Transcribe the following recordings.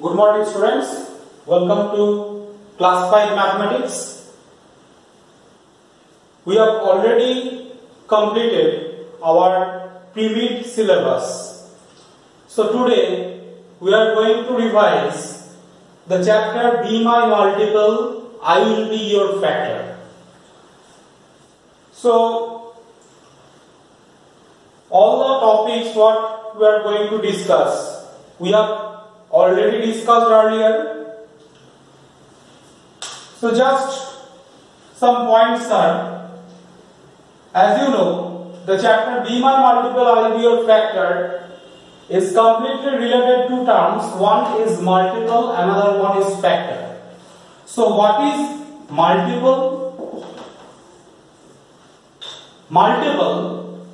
Good morning students. Welcome to class 5 mathematics. We have already completed our pre syllabus. So today we are going to revise the chapter Be My Multiple, I Will Be Your Factor. So all the topics what we are going to discuss we have already discussed earlier. So just some points are as you know the chapter be my multiple i will be your factor is completely related to terms. One is multiple another one is factor. So what is multiple? Multiple.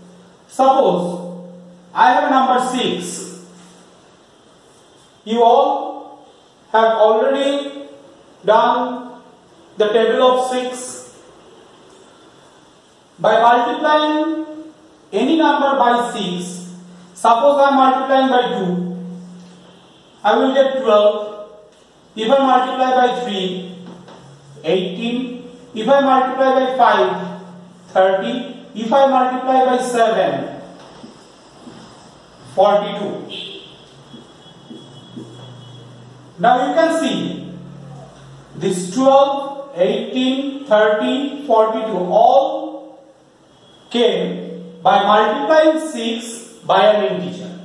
Suppose I have number 6. You all have already done the table of 6. By multiplying any number by 6, suppose I am multiplying by 2, I will get 12. If I multiply by 3, 18. If I multiply by 5, 30. If I multiply by 7, 42. Now you can see this 12, 18, 30, 42 all came by multiplying 6 by an integer.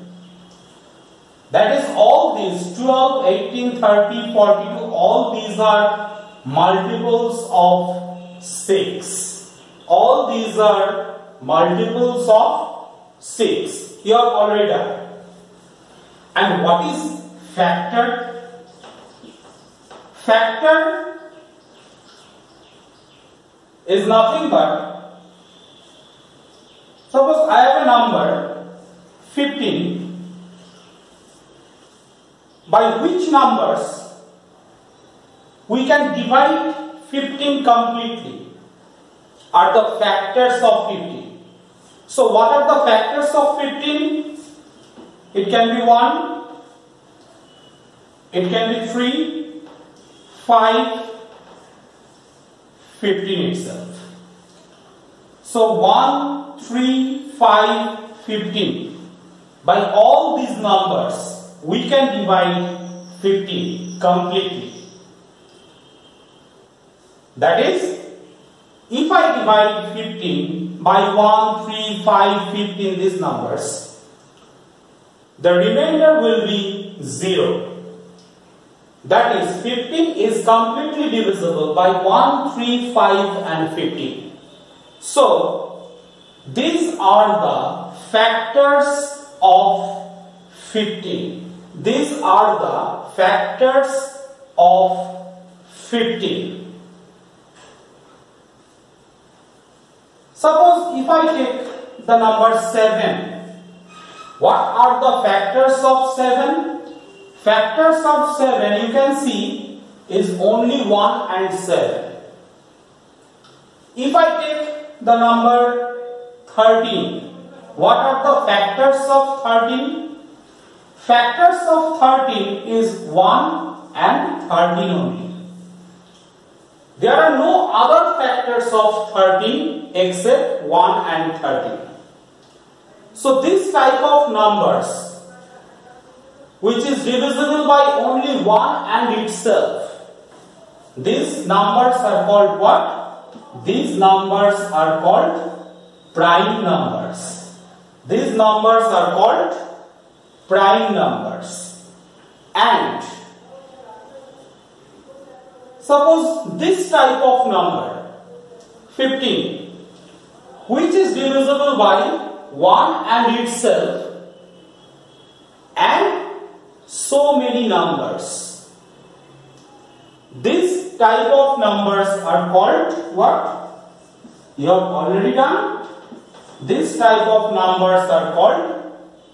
That is all these 12, 18, 30, 42 all these are multiples of 6. All these are multiples of 6. You have already done. And what is factor? Factor is nothing but suppose I have a number 15 by which numbers we can divide 15 completely are the factors of 15. So what are the factors of 15? It can be 1, it can be 3, 5, 15 itself. So 1, 3, 5, 15. By all these numbers, we can divide 15 completely. That is, if I divide 15 by 1, 3, 5, 15 these numbers, the remainder will be 0. That is 15 is completely divisible by 1, 3, 5 and 15. So these are the factors of 15. These are the factors of 15. Suppose if I take the number 7, what are the factors of 7? Factors of 7 you can see is only 1 and 7. If I take the number 13, what are the factors of 13? Factors of 13 is 1 and 13 only. There are no other factors of 13 except 1 and 13. So this type of numbers which is divisible by only 1 and itself. These numbers are called what? These numbers are called prime numbers. These numbers are called prime numbers. And suppose this type of number 15 which is divisible by 1 and itself and so many numbers. This type of numbers are called what? You have already done. This type of numbers are called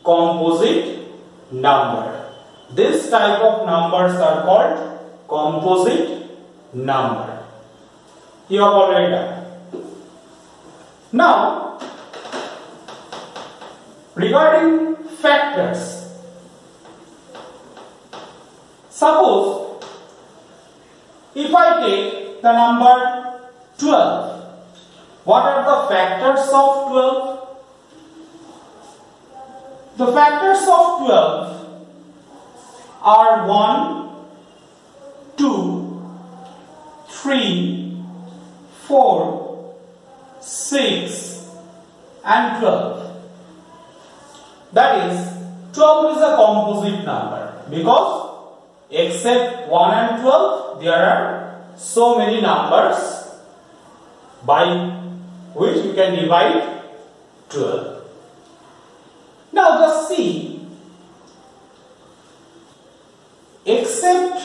composite number. This type of numbers are called composite number. You have already done. Now, regarding factors, Suppose if I take the number 12, what are the factors of 12? The factors of 12 are 1, 2, 3, 4, 6 and 12. That is 12 is a composite number because except 1 and 12 there are so many numbers by which we can divide 12 now the C except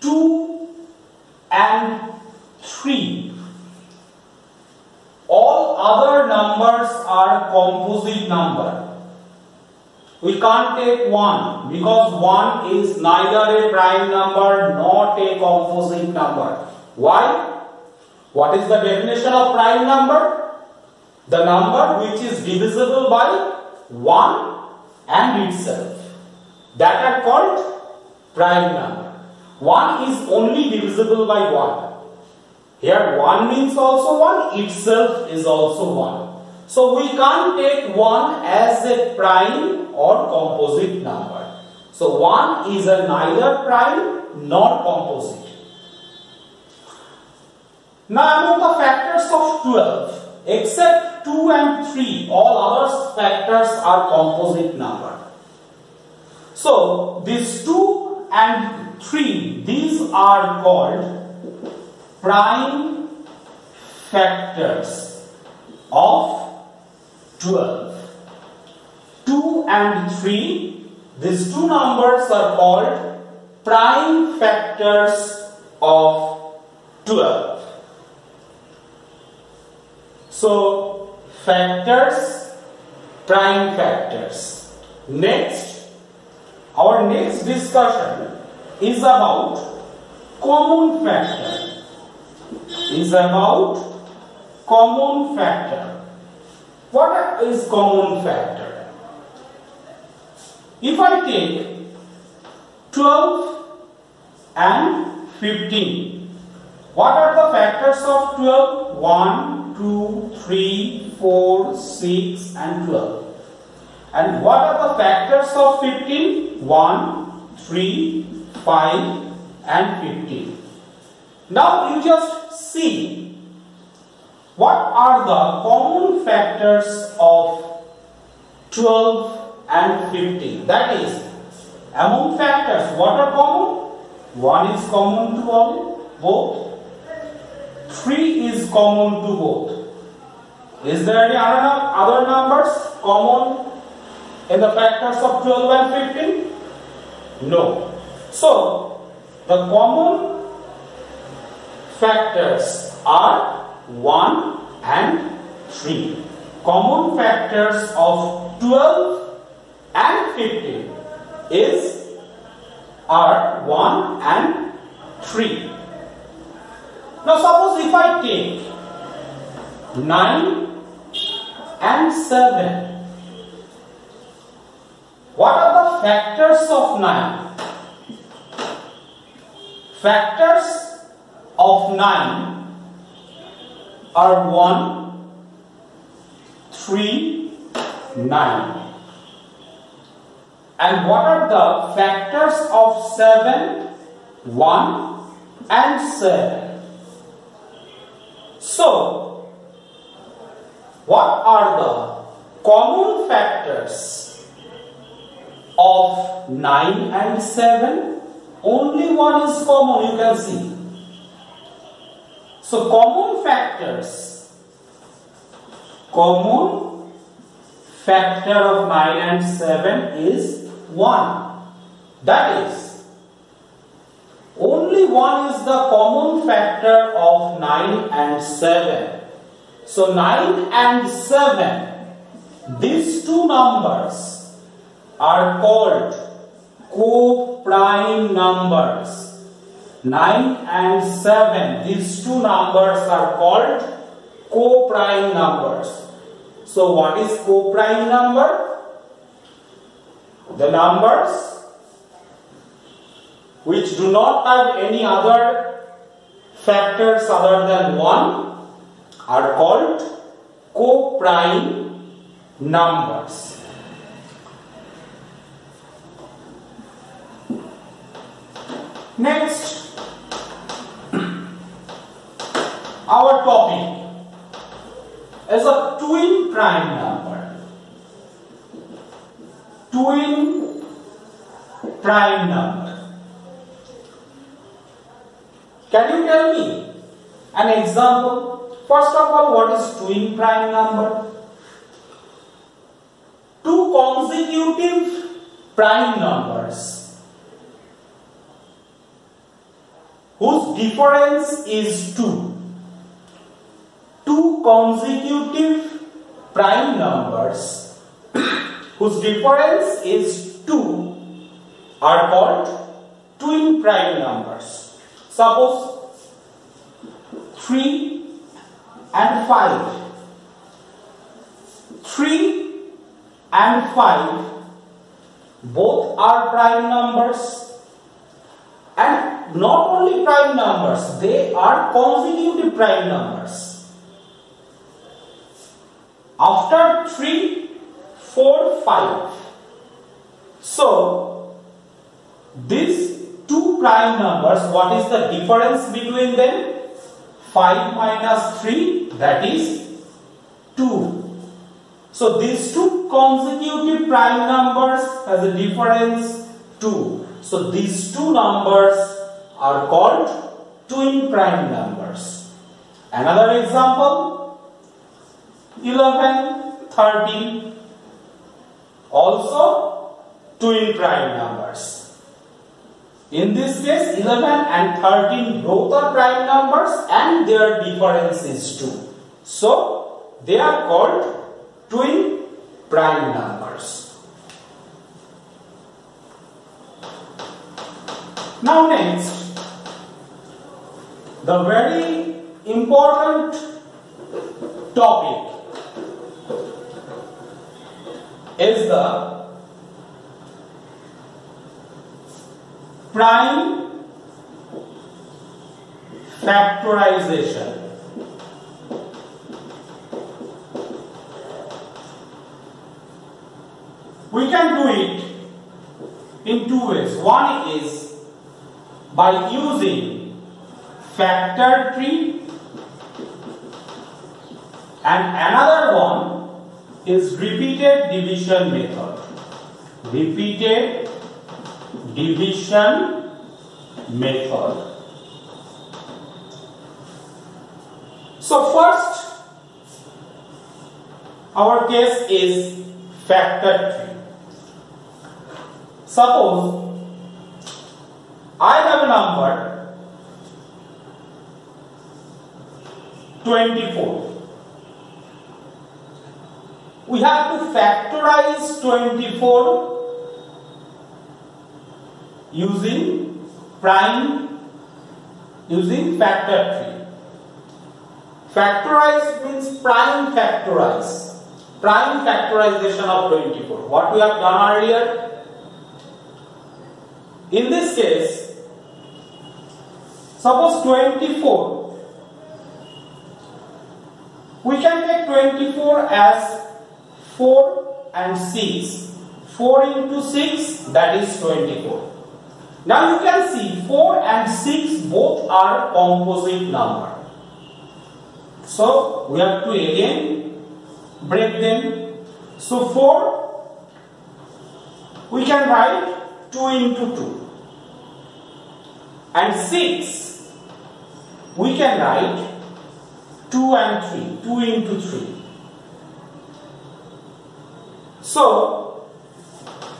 2 and 3 all other numbers are composite number we can't take 1 because 1 is neither a prime number nor a composite number. Why? What is the definition of prime number? The number which is divisible by 1 and itself. That are called prime number. 1 is only divisible by 1. Here 1 means also 1, itself is also 1. So we can't take 1 as a prime or composite number. So 1 is a neither prime nor composite. Now among the factors of 12, except 2 and 3, all other factors are composite number. So these 2 and 3, these are called prime factors of 12. 2 and 3, these two numbers are called prime factors of 12. So, factors, prime factors. Next, our next discussion is about common factor. Is about common factor. What is common factor? If I take 12 and 15, what are the factors of 12? 1, 2, 3, 4, 6 and 12. And what are the factors of 15? 1, 3, 5 and 15. Now you just see what are the common factors of 12 and 15? That is, among factors, what are common? 1 is common to all, both. 3 is common to both. Is there any other numbers common in the factors of 12 and 15? No. So, the common factors are 1 and 3. Common factors of 12 and 15 is are 1 and 3. Now suppose if I take 9 and 7. What are the factors of 9? Factors of 9 are 1, 3, 9. And what are the factors of 7, 1 and 7? So, what are the common factors of 9 and 7? Only one is common, you can see. So common factors, common factor of 9 and 7 is 1. That is, only 1 is the common factor of 9 and 7. So 9 and 7, these two numbers are called co-prime numbers. 9 and 7 these two numbers are called co-prime numbers. So what is co-prime number? The numbers which do not have any other factors other than 1 are called co-prime numbers. Next, our topic is a twin prime number. Twin prime number. Can you tell me an example? First of all, what is twin prime number? Two consecutive prime numbers whose difference is 2. Two consecutive prime numbers whose difference is 2 are called twin prime numbers. Suppose 3 and 5. 3 and 5 both are prime numbers and not only prime numbers, they are consecutive prime numbers. After 3, 4, 5. So, these two prime numbers, what is the difference between them? 5 minus 3, that is 2. So, these two consecutive prime numbers has a difference 2. So these two numbers are called twin prime numbers. Another example 11, 13 also twin prime numbers. In this case 11 and 13 both are prime numbers and their difference is 2. So they are called twin prime numbers. Now next, the very important topic is the prime factorization. We can do it in two ways. One is by using factor tree and another one is repeated division method. Repeated division method. So first our case is factor tree. Suppose I have a number 24. We have to factorize 24 using prime using factor tree. Factorize means prime factorize. Prime factorization of 24. What we have done earlier. In this case, Suppose 24. We can take 24 as 4 and 6. 4 into 6 that is 24. Now you can see 4 and 6 both are composite number. So we have to again break them. So 4 we can write 2 into 2 and 6 we can write 2 and 3, 2 into 3. So,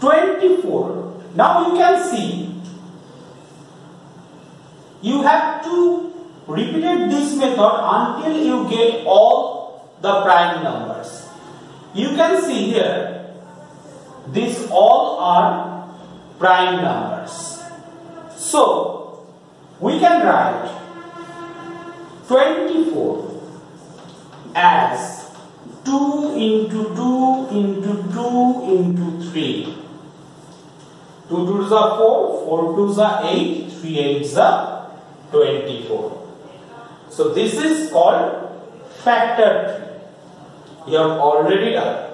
24, now you can see, you have to repeat this method until you get all the prime numbers. You can see here, these all are prime numbers. So, we can write 24 as 2 into 2 into 2 into 3 2 2 is a 4, 4 2 is a 8, 3 8 is a 24. So this is called factor tree. You have already done.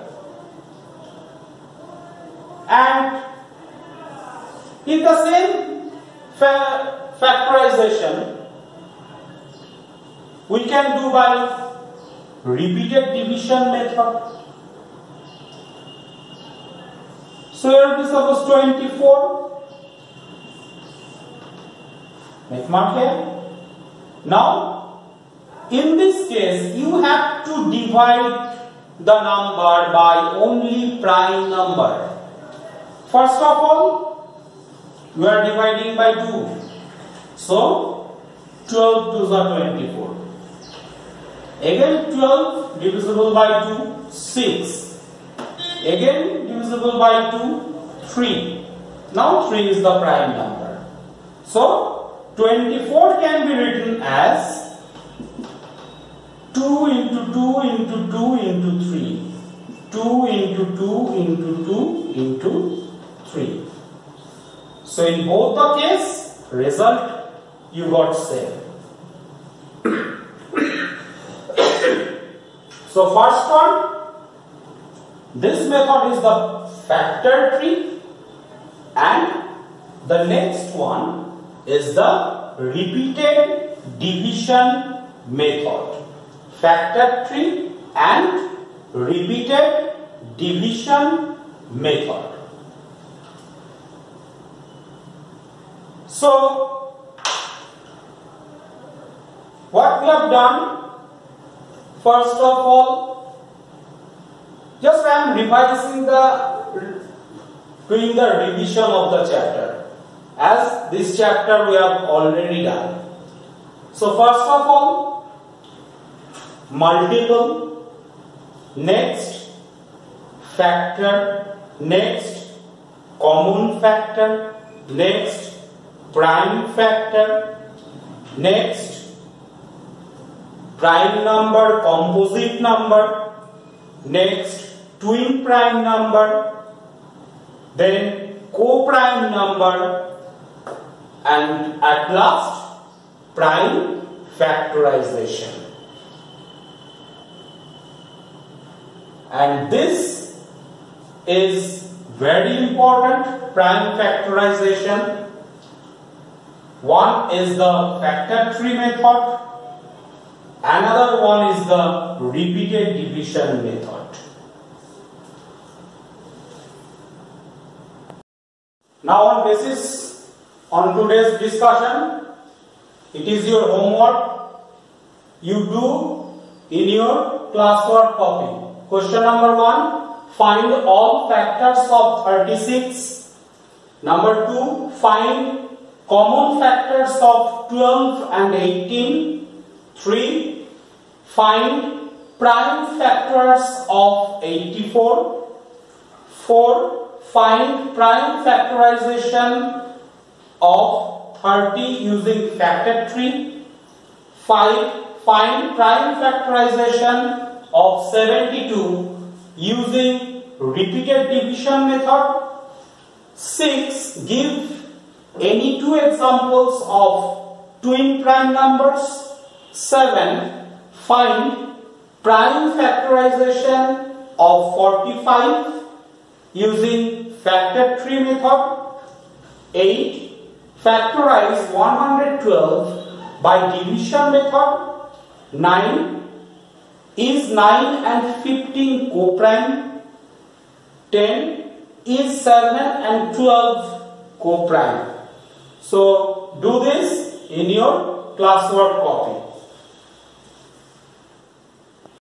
And in the same fa factorization, we can do by repeated division method. So here it is suppose 24. Make mark here. Now, in this case, you have to divide the number by only prime number. First of all, we are dividing by 2. So, 12 to the 24. Again 12 divisible by 2, 6. Again divisible by 2, 3. Now 3 is the prime number. So 24 can be written as 2 into 2 into 2 into 3. 2 into 2 into 2 into 3. So in both the case, result you got same. So first one this method is the factor tree and the next one is the repeated division method. Factor tree and repeated division method. So, what we have done, first of all, just I am revising the doing the revision of the chapter. As this chapter we have already done. So first of all, multiple, next, factor, next, common factor, next, prime factor, next, prime number, composite number, next, twin prime number, then co-prime number and at last prime factorization. And this is very important prime factorization. One is the factor tree method, another one is the repeated division method. Now on basis on today's discussion, it is your homework you do in your classwork copy. Question number 1, find all factors of 36. Number 2, find common factors of 12 and 18. 3, find prime factors of 84. 4, find prime factorization of 30 using factor tree. 5. Find prime factorization of 72 using repeated division method. 6. Give any two examples of twin prime numbers. 7. Find prime factorization of 45 using factor tree method. 8. Factorize 112 by division method. 9. Is 9 and 15 coprime? 10. Is 7 and 12 coprime? So do this in your classwork copy.